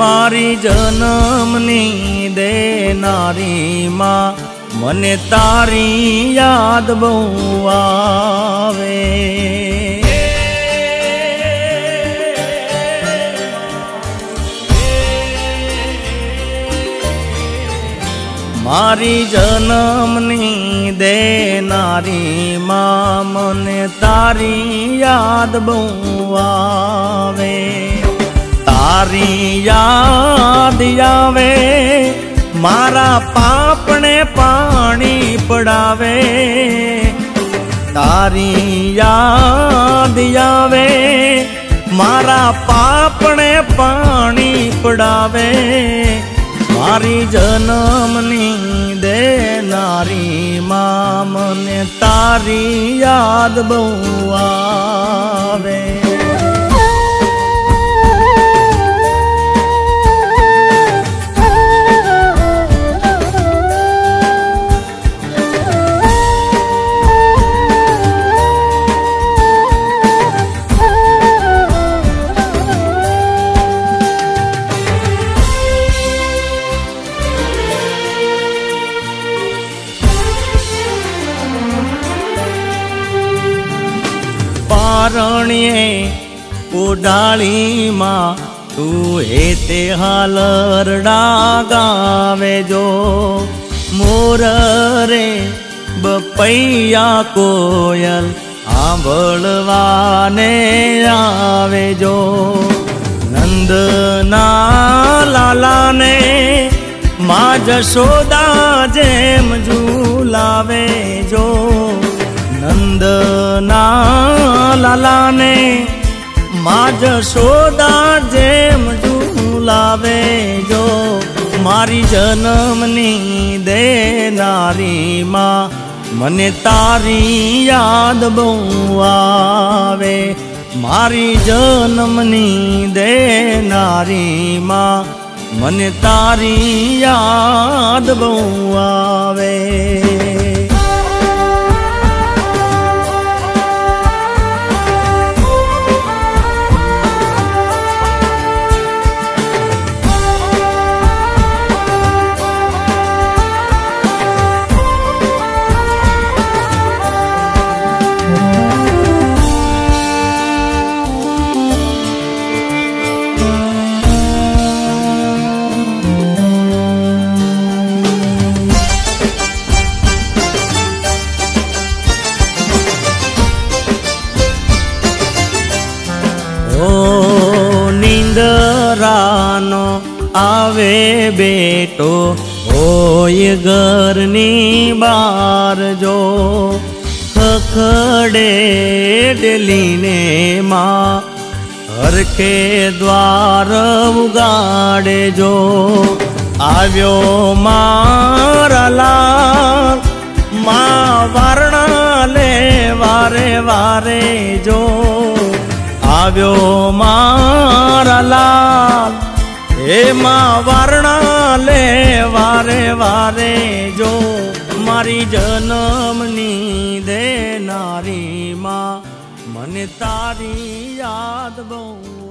મારી જન્મની દેનારી માં મને તારી યાદ બહુ આવે. મારી જન્મની દેનારી માં મને તારી યાદ બહુ આવે. તારી યાદ આવે, મારા પાપને પાણી પડાવે. તારી યાદ આવે, મારા પાપને પાણી પડાવે. મારી જન્મની દેનારી માં મને તારી યાદ બહુ આવે. પારણીએ ઉડાળીમાં તું હે તે હાલરડા ગાવે જો. મોર રે બપૈયા કોયલ આંભળવાને આવે જો. નંદના લાલાને માં જશોદા જેમ ઝૂલાવે જો. નંદના લાલાને માજ જશોદા જેમ ઝૂલાવે જો. મારી જન્મની દેનારી માં મને તારી યાદ બહુ આવે. મારી જન્મની દેનારી માં મને તારી યાદ બહુ આવે બેટો, હોય ઘરની બાર જો. ખખડે ડેલીને માં, હરખે દ્વાર ઉગાડે જો. આવ્યો મારા લાલ, માં વારણા લે વારે વારે જો. આવ્યો મારા લાલ એમાં વારણા લે વારે વારે જો મારી જન્મની દેનારી માં મને તારી યાદ બહુ